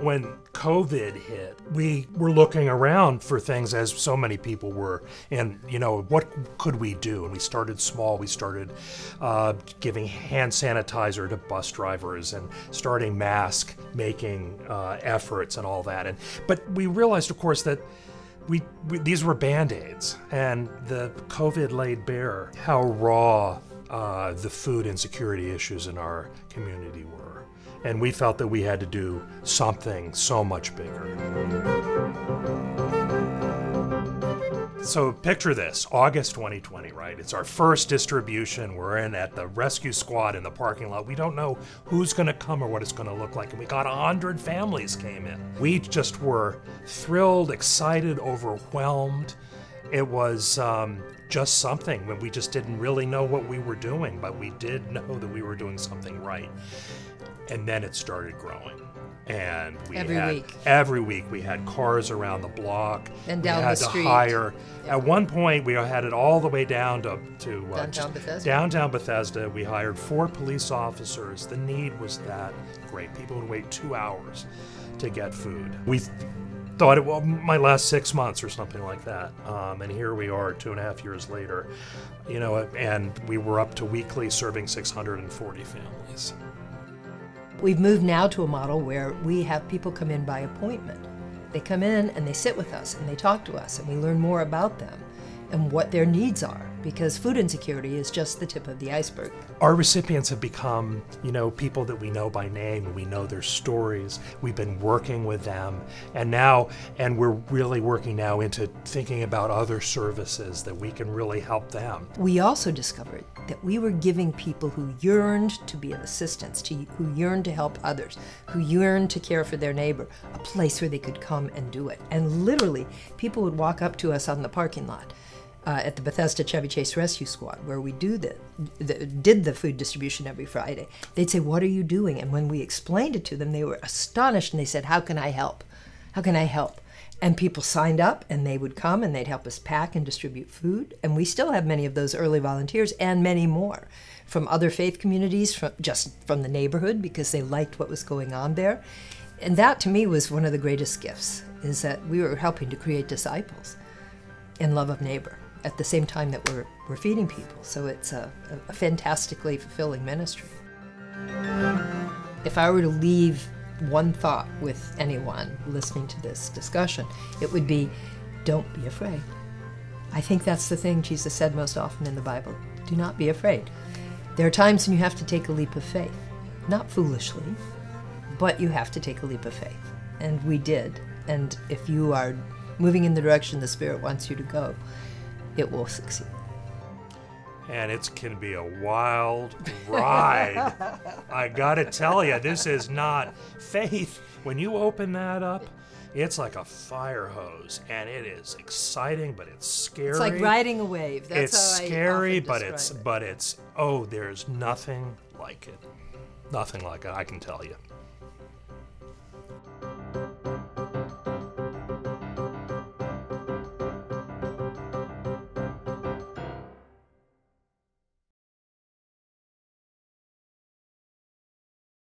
When COVID hit, we were looking around for things as so many people were. And, you know, what could we do? And we started small. We started uh, giving hand sanitizer to bus drivers and starting mask making uh, efforts and all that. And But we realized, of course, that we, we these were band-aids and the covid laid bare how raw uh, the food insecurity issues in our community were. And we felt that we had to do something so much bigger so picture this august 2020 right? It's our first distribution. We're in at the rescue squad in the parking lot. We don't know who's going to come or what it's going to look like and we got 100 families came in. We just were thrilled excited overwhelmed. It was um, just something when we just didn't really know what we were doing but we did know that we were doing something right. And then it started growing and we Every had week. every week we had cars around the block. And down we had the to street. hire. At one point we had it all the way down to, to uh, Downtown Bethesda. downtown bethesda. We hired four police officers. The need was that great. People would wait two hours to get food. We thought it well my last six months or something like that. Um, and here we are two and a half years later you know and we were up to weekly serving 640 families We've moved now to a model where we have people come in by appointment. They come in and they sit with us and they talk to us and we learn more about them and what their needs are because food insecurity is just the tip of the iceberg. our recipients have become, you know, people that we know by name. We know their stories. We've been working with them, and now, and we're really working now into thinking about other services that we can really help them. We also discovered that we were giving people who yearned to be of assistance, to, who yearned to help others, who yearned to care for their neighbor, a place where they could come and do it. And literally, people would walk up to us on the parking lot. Uh, at the Bethesda Chevy Chase Rescue Squad, where we do the, the did the food distribution every Friday, they'd say, "What are you doing?" And when we explained it to them, they were astonished and they said, "How can I help? How can I help?" And people signed up and they would come and they'd help us pack and distribute food. And we still have many of those early volunteers and many more from other faith communities, from just from the neighborhood because they liked what was going on there. And that to me was one of the greatest gifts is that we were helping to create disciples in love of neighbor at the same time that we're, we're feeding people. So it's a, a fantastically fulfilling ministry. If I were to leave one thought with anyone listening to this discussion, it would be don't be afraid. I think that's the thing Jesus said most often in the Bible do not be afraid. There are times when you have to take a leap of faith, not foolishly, but you have to take a leap of faith. And we did. And if you are moving in the direction the Spirit wants you to go, it will succeed. And it can be a wild ride. I gotta tell you, this is not faith. When you open that up, it's like a fire hose, and it is exciting, but it's scary. It's like riding a wave. That's it's how I scary, but it's it. but it's oh, there's nothing like it. Nothing like it. I can tell you.